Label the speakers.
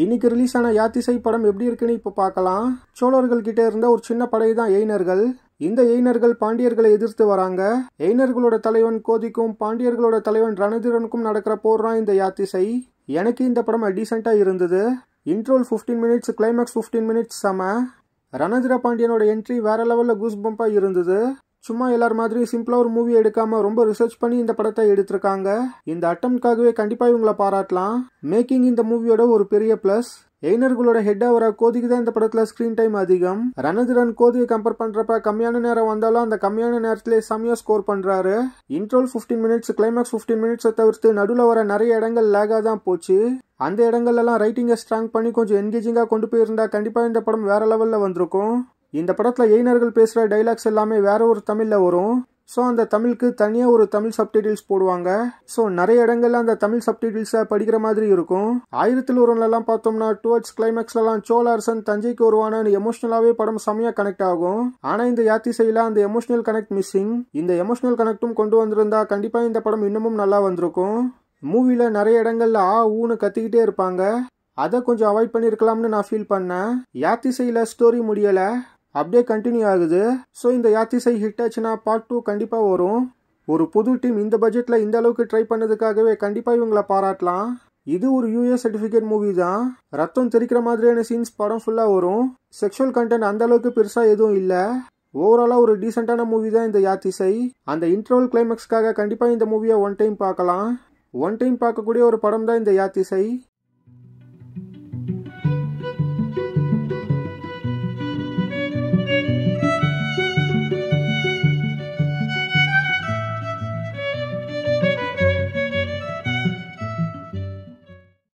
Speaker 1: இன்னைக்கு ரிலீஸ் ஆன யாத்திசை படம் எப்படி இருக்குன்னு இப்போ பார்க்கலாம். சோழர்கள் கிட்ட இருந்த ஒரு சின்ன படை தான் எய்னர்கள் இந்த எய்னர்கள் பாண்டியர்களை எதிர்த்து வராங்க. எய்னர்களோட தலைவன் கோதிக்கும் பாண்டியர்களோட தலைவன் ரணதிரனுக்கும் நடக்கிற போர் தான் இந்த யாத்திசை. எனக்கு இந்த படம் டீசெண்டாக இருந்தது. Interval fifteen minutes climax fifteen minutes செம. ரணதிர பாண்டியனோட என்ட்ரி வேற லெவலில் கூஸ் பம்பாக இருந்தது. சும்மா எல்லார் மாதிரி சிம்பிளாக ஒரு மூவி எடுக்காம ரொம்ப ரிசர்ச் பண்ணி இந்த படத்தை எடுத்திருக்காங்க. இந்த அட்டம்காகவே கண்டிப்பாக இவங்களை பாராட்டலாம். மேக்கிங் இந்த மூவியோட ஒரு பெரிய ப்ளஸ் எய்னர்களோட ஹெட்டாக வர கோதிக்கு தான் இந்த படத்தில் ஸ்க்ரீன் டைம் அதிகம். ரணதிரன் கோதியை கம்பேர் பண்ணுறப்ப கம்மியான நேரம் வந்தாலும் அந்த கம்மியான நேரத்திலே செம்மையாக ஸ்கோர் பண்ணுறாரு இன்ட்ரோல் ஃபிஃப்டீன் மினிட்ஸ் கிளைமேக்ஸ் ஃபிஃப்டீன் மினிட்ஸை தவிர்த்து நடுவில் வர நிறைய இடங்கள் லேகாக தான் போச்சு. அந்த இடங்கள்லாம் ரைட்டிங்கை ஸ்ட்ராங் பண்ணி கொஞ்சம் என்கேஜிங்காக கொண்டு போயிருந்தா கண்டிப்பாக இந்த படம் வேற லெவலில் வந்திருக்கும். இந்த படத்தில் எயினர்கள் பேசுகிற டைலாக்ஸ் எல்லாமே வேற ஒரு தமிழில் வரும். ஸோ அந்த தமிழுக்கு தனியாக ஒரு தமிழ் சப்டைட்டில்ஸ் போடுவாங்க. ஸோ நிறைய இடங்கள்ல அந்த தமிழ் சப்டைட்டில்ஸை படிக்கிற மாதிரி இருக்கும். ஆயிரத்தில் ஒருவன்லாம் பார்த்தோம்னா டுவர்ட்ஸ் கிளைமேக்ஸ்லாம் சோழ அரசன் தஞ்சைக்கு வருவானு எமோஷனலாகவே படம் செம்மையாக கனெக்ட் ஆகும். ஆனால் இந்த யாத்திசையில் அந்த எமோஷனல் கனெக்ட் மிஸ்ஸிங் இந்த எமோஷனல் கனெக்டும் கொண்டு வந்திருந்தா கண்டிப்பாக இந்த படம் இன்னமும் நல்லா வந்திருக்கும். மூவியில் நிறைய இடங்கள்ல ஆ ஊன்னு கத்திக்கிட்டே இருப்பாங்க. அதை கொஞ்சம் அவாய்ட் பண்ணியிருக்கலாம்னு நான் ஃபீல் பண்ணேன். யாத்திசையில் ஸ்டோரி முடியலை. அப்படியே கண்டினியூ ஆகுது. ஸோ இந்த யாத்திசை ஹிட் ஆச்சுன்னா பார்ட் டூ கண்டிப்பாக வரும். ஒரு புது டீம் இந்த பட்ஜெட்டில் இந்த அளவுக்கு ட்ரை பண்ணதுக்காகவே கண்டிப்பாக இவங்களை பாராட்டலாம். இது ஒரு யூஎஸ் சர்டிஃபிகேட் மூவி தான். ரத்தம் தெரிக்கிற மாதிரியான சீன்ஸ் படம் ஃபுல்லாக வரும். செக்ஷுவல் கண்டென்ட் அந்த அளவுக்கு பெருசாக எதுவும் இல்லை. ஓவராலாக ஒரு டீசெண்டான மூவி தான் இந்த யாத்திசை அந்த இன்டர்வல் கிளைமேக்ஸ்க்காக கண்டிப்பாக இந்த மூவியை ஒன் டைம் பார்க்கலாம். ஒன் டைம் பார்க்கக்கூடிய ஒரு படம் தான் இந்த யாத்திசை